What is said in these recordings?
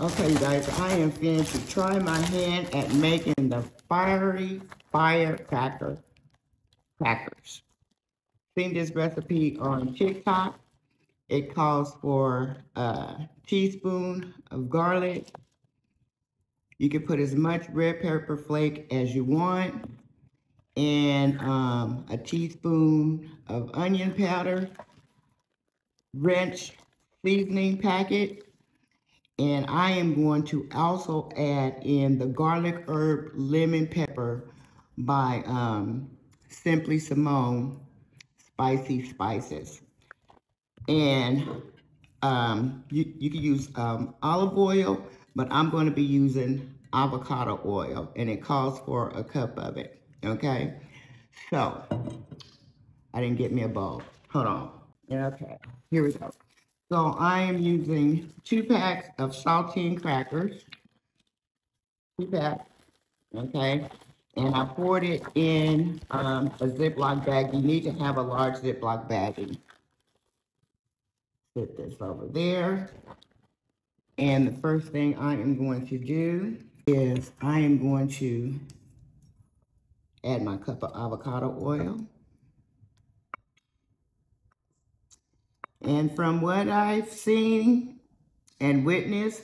Okay, you guys, I am going to try my hand at making the fiery firecracker crackers. Seen this recipe on TikTok. It calls for a teaspoon of garlic. You can put as much red pepper flake as you want and um, a teaspoon of onion powder, ranch seasoning packet, and I am going to also add in the garlic herb lemon pepper by um, Simply Simone Spicy Spices. And um, you, you can use um, olive oil, but I'm going to be using avocado oil, and it calls for a cup of it, okay? So, I didn't get me a bowl. Hold on. Okay, here we go. So I am using two packs of saltine crackers. Two packs, okay? And I poured it in um, a Ziploc bag. You need to have a large Ziploc baggie. Put this over there. And the first thing I am going to do is I am going to add my cup of avocado oil. And from what I've seen and witnessed,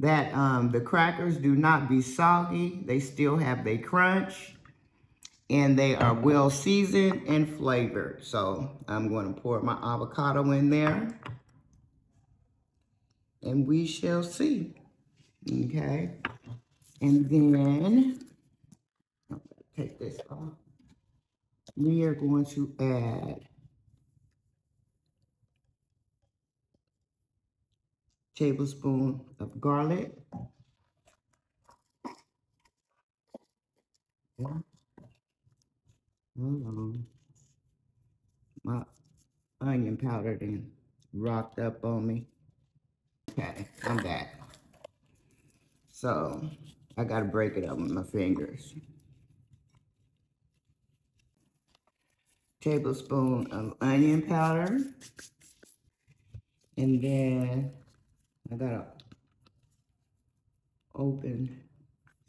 that um, the crackers do not be soggy. They still have their crunch. And they are well seasoned and flavored. So I'm going to pour my avocado in there. And we shall see. Okay. And then, take this off. We are going to add tablespoon of garlic. Hold on. Mm, um, my onion powder then rocked up on me. Okay, I'm back. So, I gotta break it up with my fingers. Tablespoon of onion powder. And then I gotta open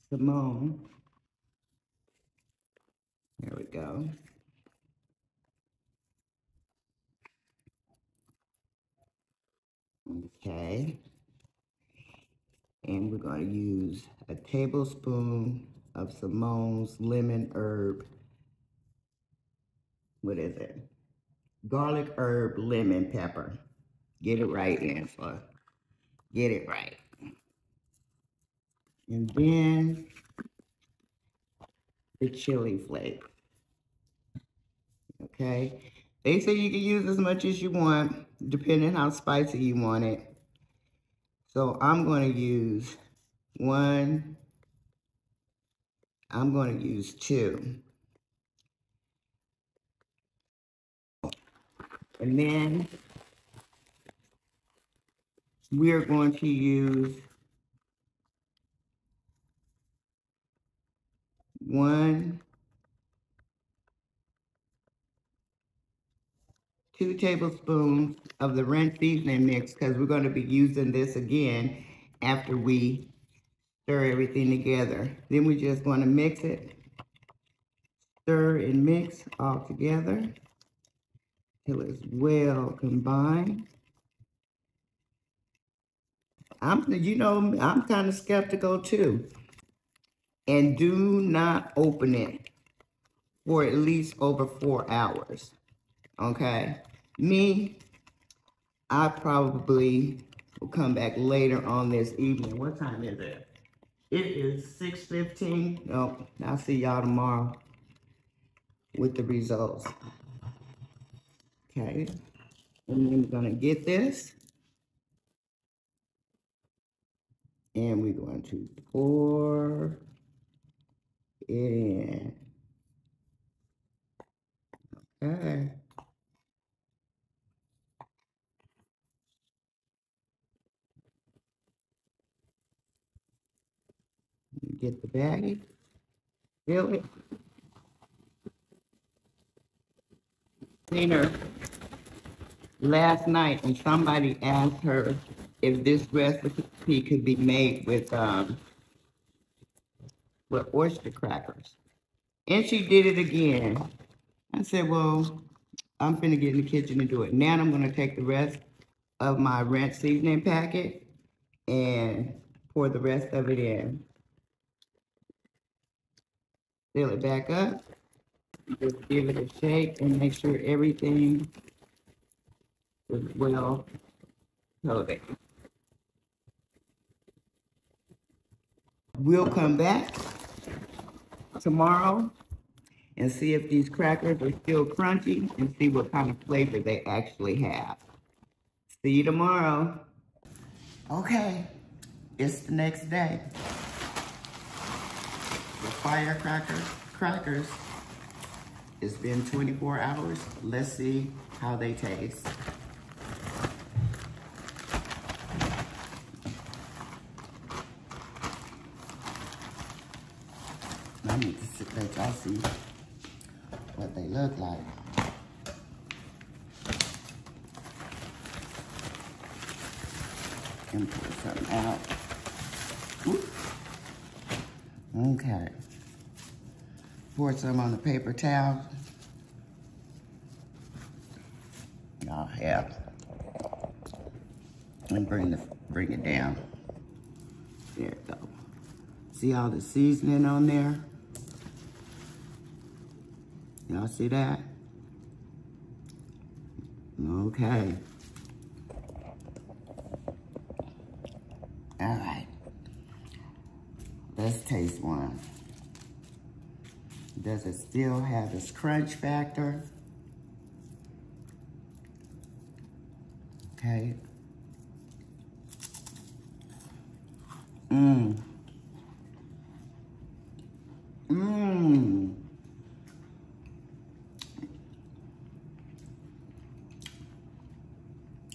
Simone. There we go. Okay. And we're going to use a tablespoon of Simone's lemon herb. What is it? Garlic herb lemon pepper. Get it right, Angela. Get it right. And then the chili flake. Okay. They say you can use as much as you want, depending how spicy you want it. So I'm going to use one. I'm going to use two. And then we are going to use one, two tablespoons of the ranch seasoning mix because we're going to be using this again after we stir everything together. Then we're just going to mix it, stir and mix all together till it's well combined. I'm, you know, I'm kind of skeptical too. And do not open it for at least over four hours. Okay. Me, I probably will come back later on this evening. What time is it? It is 6.15. No, I'll see y'all tomorrow with the results. Okay. And we're going to get this. And we're going to pour it in. Okay. Get the baggie. Fill it. Her last night and somebody asked her if this recipe could be made with, um, with oyster crackers. And she did it again. I said, well, I'm finna get in the kitchen and do it. Now I'm gonna take the rest of my ranch seasoning packet and pour the rest of it in. Fill it back up. Just give it a shake and make sure everything is well coated. We'll come back tomorrow and see if these crackers are still crunchy and see what kind of flavor they actually have. See you tomorrow. Okay, it's the next day. The firecracker crackers. It's been 24 hours. Let's see how they taste. I need to sit, let y'all see what they look like. And pull something out. Okay. Pour some on the paper towel. Y'all have. And bring the bring it down. There it go. See all the seasoning on there? Y'all see that? Okay. All right. Let's taste one. Does it still have its crunch factor? Okay. Mmm. Mmm.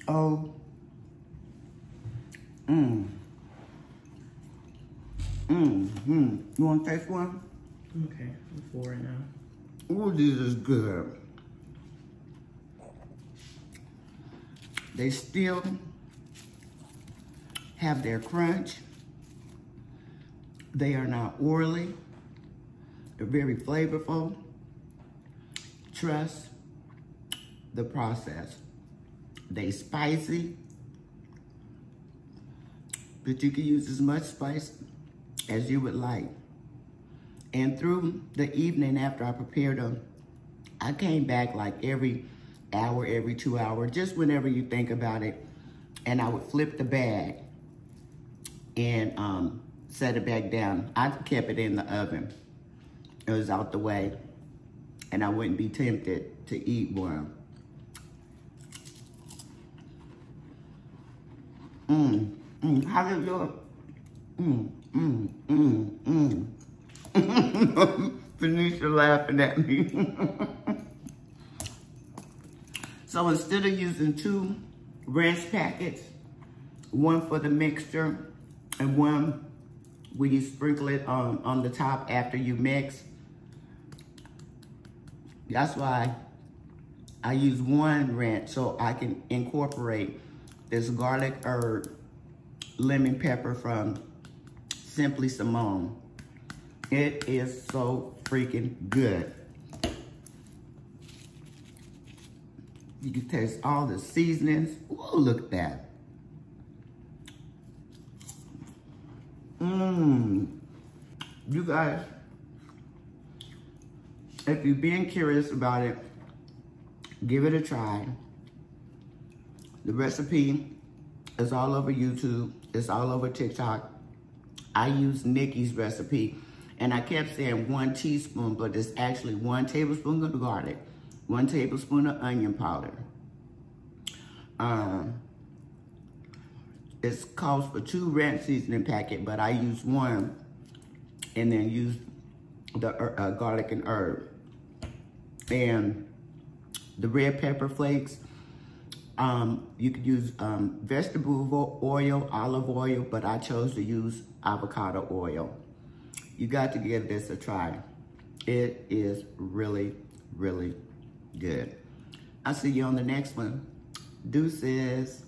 Oh. Mmm. Mmm. Mm. You want to taste one? Okay, before and now. Ooh, this is good. They still have their crunch. They are not oily. They're very flavorful. Trust the process. They spicy, but you can use as much spice as you would like. And through the evening after I prepared them, I came back like every hour, every two hours, just whenever you think about it. And I would flip the bag and um, set it back down. I kept it in the oven. It was out the way. And I wouldn't be tempted to eat one. Mmm, mmm, how did your, mmm, mmm, mmm, mmm. Phoenicia laughing at me. so instead of using two ranch packets, one for the mixture and one where you sprinkle it on, on the top after you mix, that's why I use one ranch so I can incorporate this garlic herb lemon pepper from Simply Simone. It is so freaking good. You can taste all the seasonings. Ooh, look at that. Mmm. You guys, if you're being curious about it, give it a try. The recipe is all over YouTube. It's all over TikTok. I use Nicky's recipe. And I kept saying one teaspoon, but it's actually one tablespoon of garlic, one tablespoon of onion powder. Um, it's calls for two ranch seasoning packet, but I use one and then use the uh, garlic and herb. And the red pepper flakes, um, you could use um, vegetable oil, olive oil, but I chose to use avocado oil. You got to give this a try. It is really, really good. I'll see you on the next one. Deuces.